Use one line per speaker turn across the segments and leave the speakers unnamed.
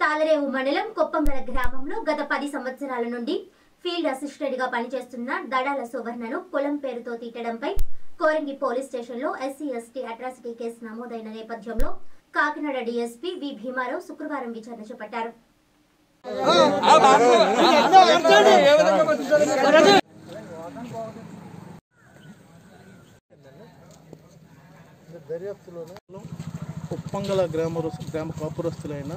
తాలరేవు మండలం కొప్పంగల గ్రామంలో గత పది సంవత్సరాల నుండి ఫీల్డ్ అసిస్టెంట్గా పనిచేస్తున్న దడాల సువర్ణను పొలం పేరుతో తీయడంపై కోరంగి పోలీస్ స్టేషన్లో ఎస్సీ ఎస్టీ అట్రాసిటీ కేసు నమోదైన నేపథ్యంలో కాకినాడ డీఎస్పీ వి భీమారావు శుక్రవారం విచారణ చేపట్టారు.
దర్యాప్తులోనే ఉప్పంగల గ్రామ గ్రామ కాపురస్తులైన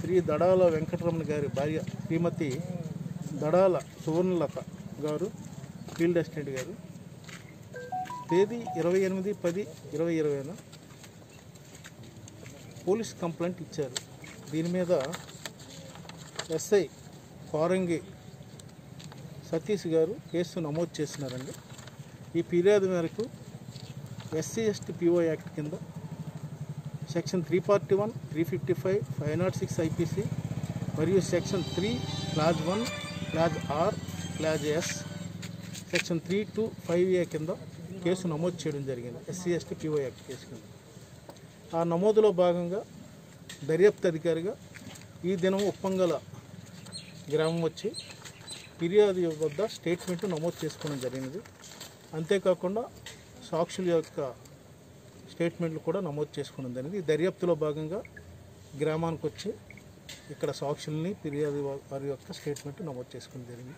శ్రీ దడాల వెంకటరమణ గారి భార్య శ్రీమతి దడాల సువర్ణలత గారు ఫీల్డ్ అసిస్టెంట్ గారు. తేదీ ఇరవై ఎనిమిది పది ఇరవై ఇరవైన పోలీస్ కంప్లైంట్ ఇచ్చారు. దీని మీద ఎస్ఐ కోరంగి సతీష్ గారు కేసు నమోదు చేసినారండి. ఈ ఫిర్యాదు మేరకు ఎస్సీ ఎస్టీ పిఓ యాక్ట్ కింద section three forty one three fifty five five not six IPC మరియు section three clause one clause R clause S section three two five A కింద కేసు నమోదు చేయడం జరిగింది. SC ST PO act case కింద. ఆ నమోదులో భాగంగా దర్యాప్తు అధికారిగా ఈ దినం ఉప్పంగల గ్రామం వచ్చి ఫిర్యాదు వద్ద స్టేట్మెంట్ నమోదు చేసుకోవడం జరిగినది. అంతేకాకుండా సాక్షుల యొక్క స్టేట్మెంట్లు కూడా నమోదు చేసుకోవడం జరిగింది దర్యాప్తులో భాగంగా గ్రామానికి వచ్చి ఇక్కడ సాక్షుల్ని ఫిర్యాదు వారి యొక్క స్టేట్మెంట్ నమోదు చేసుకోవడం జరిగింది.